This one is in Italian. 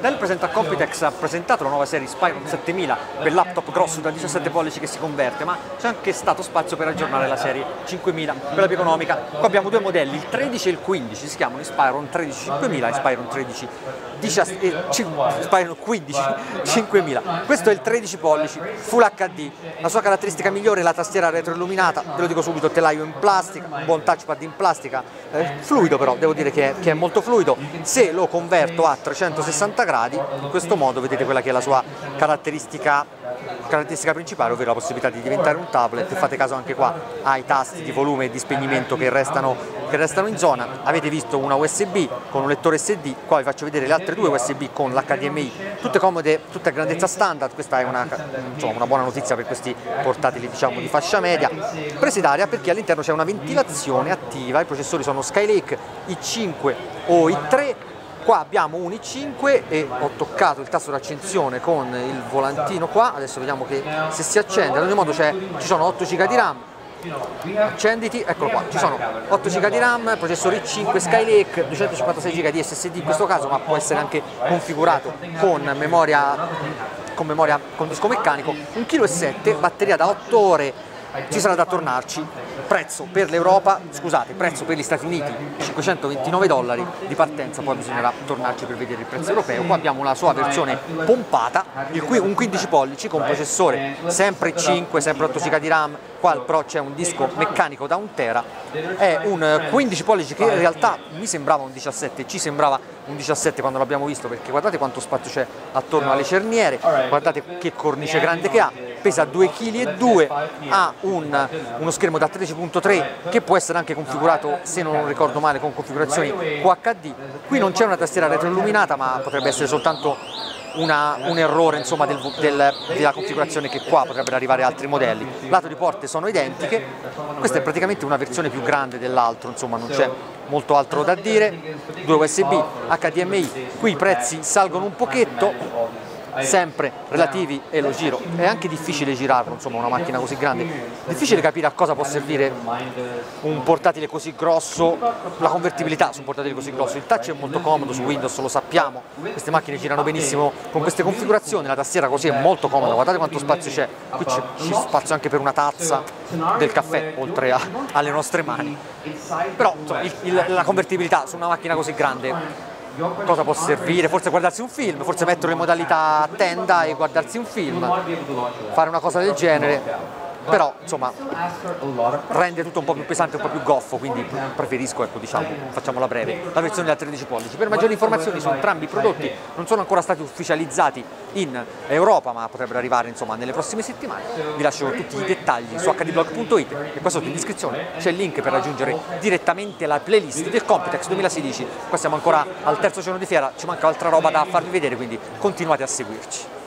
Dell presenta Compitex ha presentato la nuova serie Spyron 7000 per laptop grosso da 17 pollici che si converte, ma c'è anche stato spazio per aggiornare la serie 5000, quella più economica. Qua abbiamo due modelli, il 13 e il 15, si chiamano Spyron 13 5000 e Spyron 13 17, eh, Spyron 15 5000. Questo è il 13 pollici Full HD, la sua caratteristica migliore è la tastiera retroilluminata, ve lo dico subito, telaio in plastica, un buon touchpad in plastica, eh, fluido però, devo dire che è, che è molto fluido. Se lo converto a 360 gradi, in questo modo vedete quella che è la sua caratteristica, caratteristica principale, ovvero la possibilità di diventare un tablet, fate caso anche qua ai tasti di volume e di spegnimento che restano, che restano in zona, avete visto una USB con un lettore SD, qua vi faccio vedere le altre due USB con l'HDMI, tutte comode, tutte a grandezza standard, questa è una, insomma, una buona notizia per questi portatili diciamo, di fascia media, presi d'aria perché all'interno c'è una ventilazione attiva, i processori sono Skylake i5 o i3 qua abbiamo un i5 e ho toccato il tasto d'accensione con il volantino qua, adesso vediamo che se si accende, ad ogni modo ci sono 8 GB di RAM, accenditi, eccolo qua, ci sono 8 GB di RAM, processore i5 Skylake, 256 GB di SSD in questo caso, ma può essere anche configurato con memoria con memoria con disco meccanico, 1,7 kg, batteria da 8 ore. Ci sarà da tornarci. Prezzo per l'Europa, scusate, prezzo per gli Stati Uniti 529 dollari di partenza, poi bisognerà tornarci per vedere il prezzo europeo. Qua abbiamo la sua versione pompata, il qui un 15 pollici con processore sempre 5, sempre 8 GB di RAM, qua Pro c'è un disco meccanico da 1 tera, è un 15 pollici che in realtà mi sembrava un 17, ci sembrava un 17 quando l'abbiamo visto perché guardate quanto spazio c'è attorno alle cerniere, guardate che cornice grande che ha, pesa 2,2 kg, ha un, uno schermo da 13.3 che può essere anche configurato, se non ricordo male, con configurazioni QHD. Qui non c'è una tastiera retroilluminata ma potrebbe essere soltanto una, un errore insomma, del, del, della configurazione che qua potrebbero arrivare altri modelli. Lato di porte sono identiche, questa è praticamente una versione più grande dell'altro, insomma non c'è molto altro da dire, due USB, HDMI, qui i prezzi salgono un pochetto, sempre relativi e lo giro, è anche difficile girarlo, insomma una macchina così grande, difficile capire a cosa può servire un portatile così grosso, la convertibilità su un portatile così grosso, il touch è molto comodo su Windows, lo sappiamo, queste macchine girano benissimo. Con queste configurazioni, la tastiera così è molto comoda, guardate quanto spazio c'è, qui c'è spazio anche per una tazza del caffè oltre a, alle nostre mani, però insomma, il, il, la convertibilità su una macchina così grande cosa può servire, forse guardarsi un film, forse metterlo in modalità tenda e guardarsi un film, fare una cosa del genere però insomma rende tutto un po' più pesante, un po' più goffo, quindi preferisco, ecco diciamo, facciamola breve, la versione da 13 pollici. Per maggiori informazioni su entrambi i prodotti non sono ancora stati ufficializzati in Europa, ma potrebbero arrivare insomma nelle prossime settimane. Vi lascio tutti i dettagli su hdblog.it e qua sotto in descrizione c'è il link per raggiungere direttamente la playlist del Compitex 2016. Qua siamo ancora al terzo giorno di fiera, ci manca altra roba da farvi vedere, quindi continuate a seguirci.